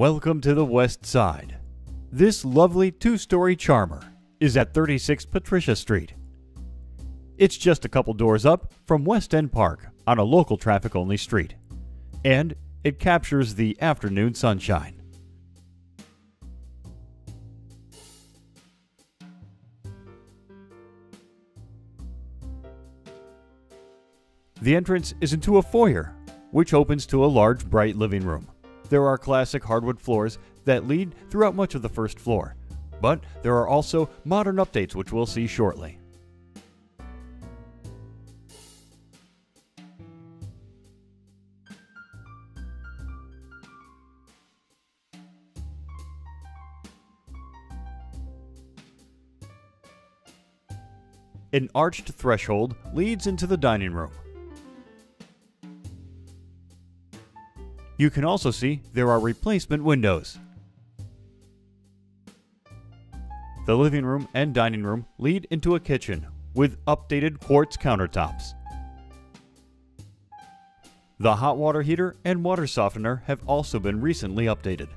Welcome to the West Side. This lovely two story charmer is at 36 Patricia Street. It's just a couple doors up from West End Park on a local traffic only street, and it captures the afternoon sunshine. The entrance is into a foyer, which opens to a large, bright living room. There are classic hardwood floors that lead throughout much of the first floor, but there are also modern updates which we'll see shortly. An arched threshold leads into the dining room. You can also see there are replacement windows. The living room and dining room lead into a kitchen with updated quartz countertops. The hot water heater and water softener have also been recently updated.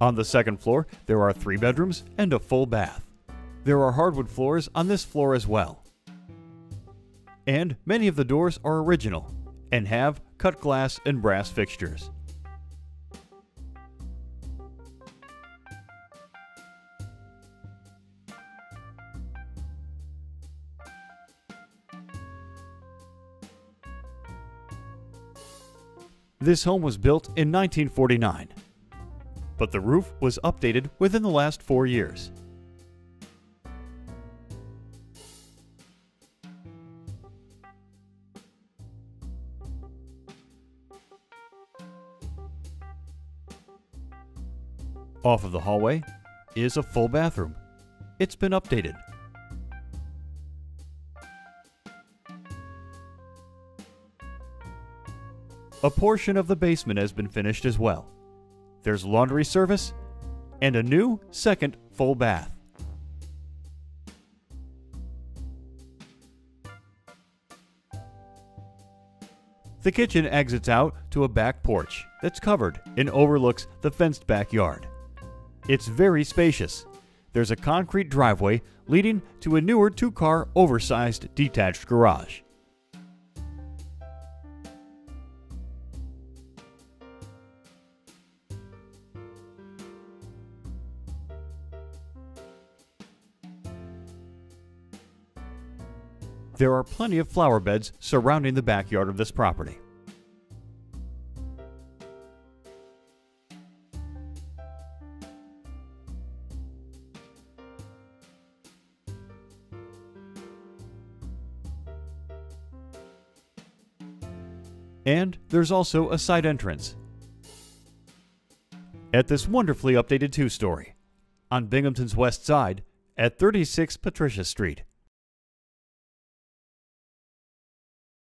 On the second floor, there are three bedrooms and a full bath. There are hardwood floors on this floor as well. And many of the doors are original and have cut glass and brass fixtures. This home was built in 1949 but the roof was updated within the last four years. Off of the hallway is a full bathroom. It's been updated. A portion of the basement has been finished as well. There's laundry service and a new second full bath. The kitchen exits out to a back porch that's covered and overlooks the fenced backyard. It's very spacious. There's a concrete driveway leading to a newer two car oversized detached garage. There are plenty of flower beds surrounding the backyard of this property. And there's also a side entrance. At this wonderfully updated two story on Binghamton's west side at 36 Patricia Street.